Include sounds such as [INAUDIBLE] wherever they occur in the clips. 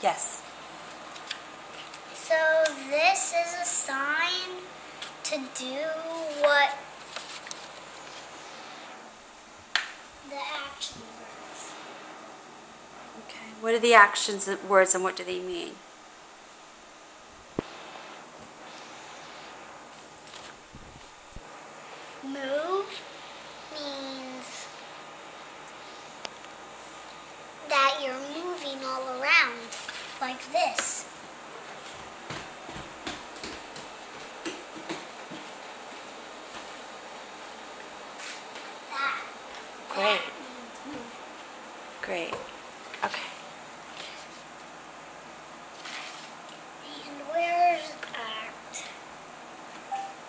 Yes. So this is a sign to do what the action words. Okay. What are the actions, and words, and what do they mean? Move means that you're moving all around like this. That, Great. that. Great. Okay. And where's act?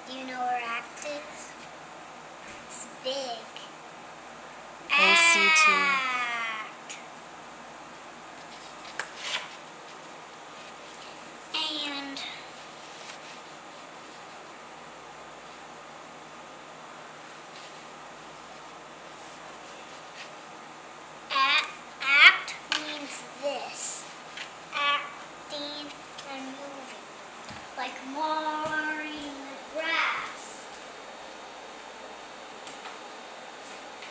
Do you know where act is? It's big. A-C-T. Act. Ah! And act, act means this. Acting and moving. Like mowing the grass.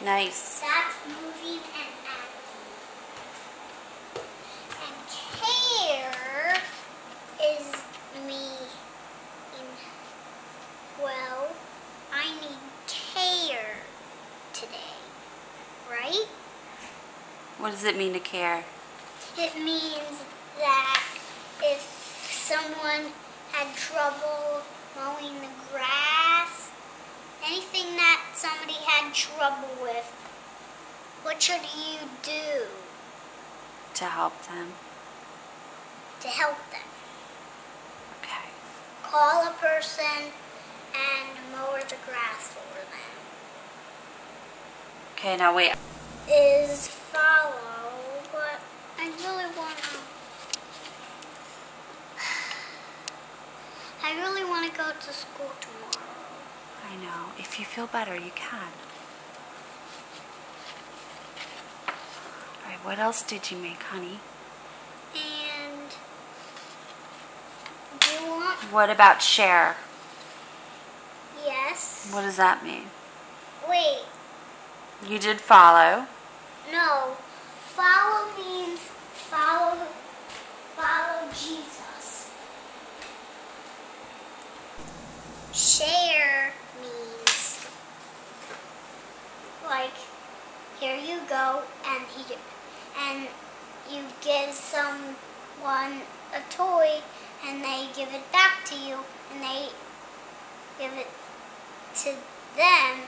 Nice. That's moving and acting. And care is me. Well, I need care today, right? What does it mean to care? It means that if someone had trouble mowing the grass, anything that somebody had trouble with, what should you do To help them. to help them? Okay. Call a person and mow the grass for them. Okay, now wait. Is follow, but I really want to. [SIGHS] I really want to go to school tomorrow. I know. If you feel better, you can. Right, what else did you make, honey? And do you want? What about share? Yes. What does that mean? Wait, You did follow. no. Follow means follow, follow Jesus. Share means like here you go and he and you give someone a toy and they give it back to you and they give it to them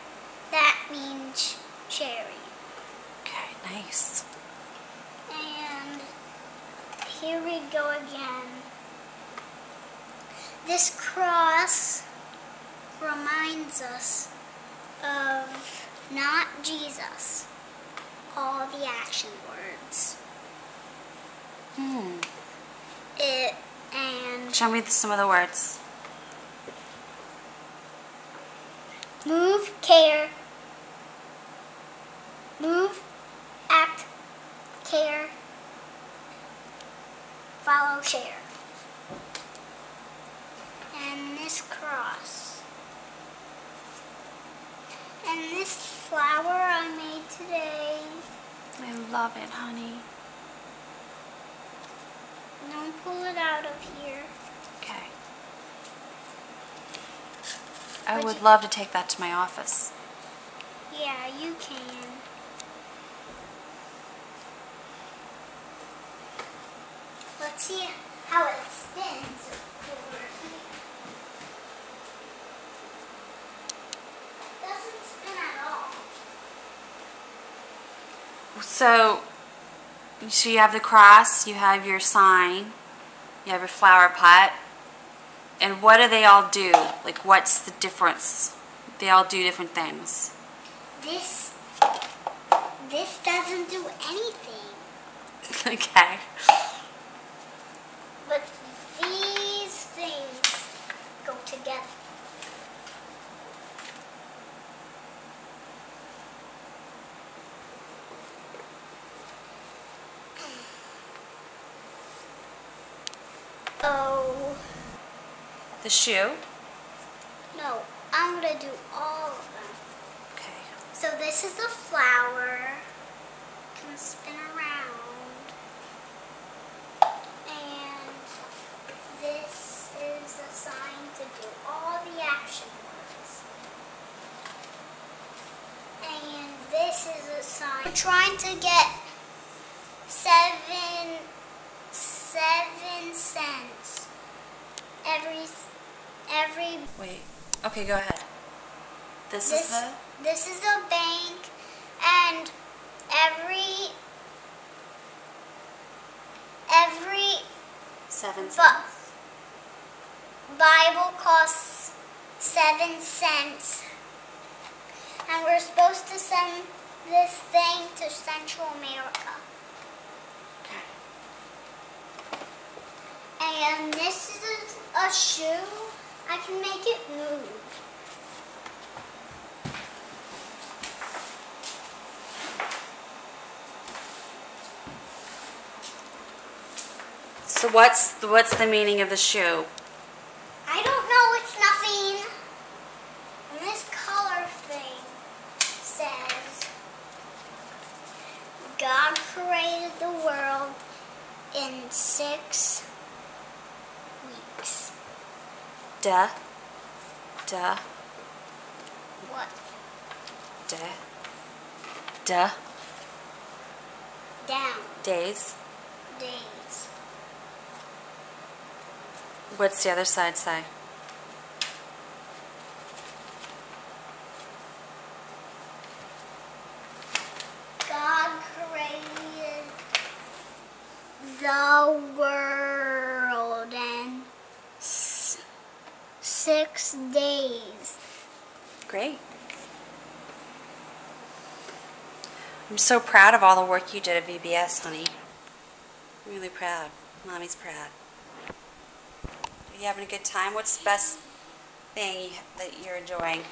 that means sharing. Okay, nice. and here we go again. This cross reminds us of not Jesus all the action words Hmm. it and Show me some of the words. move, care, move, act, care, follow, share. And this cross. And this flower I made today. I love it, honey. Don't pull it out of here. Okay. I Would would love to take that to my office. Yeah, you can. Let's see how it spins. Doesn't spin at all. So, so you have the cross, you have your sign, you have your flower pot, and what do they all do? Like, what's the difference? They all do different things. This this doesn't do anything. [LAUGHS] okay. But these things go together. The shoe. No, I'm gonna do all of them. Okay. So this is the flower. Can spin around. And this is a sign to do all the action words. And this is a sign. I'm trying to get seven seven cents every every Wait. Okay, go ahead. This, this, is the. this is a bank and every every Seven cents. bible costs seven cents and we're supposed to send this thing to central america Okay. and this is a shoe i can make it move So what's the, what's the meaning of the shoe? I don't know, it's nothing. And this color thing says God created the world in six Duh. Duh. What? Duh. Duh. Down Days. days. What's the other side say? God created the world in s- six days. Great. I'm so proud of all the work you did at VBS, honey. Really proud. Mommy's proud. Are you having a good time? What's the best thing that you're enjoying?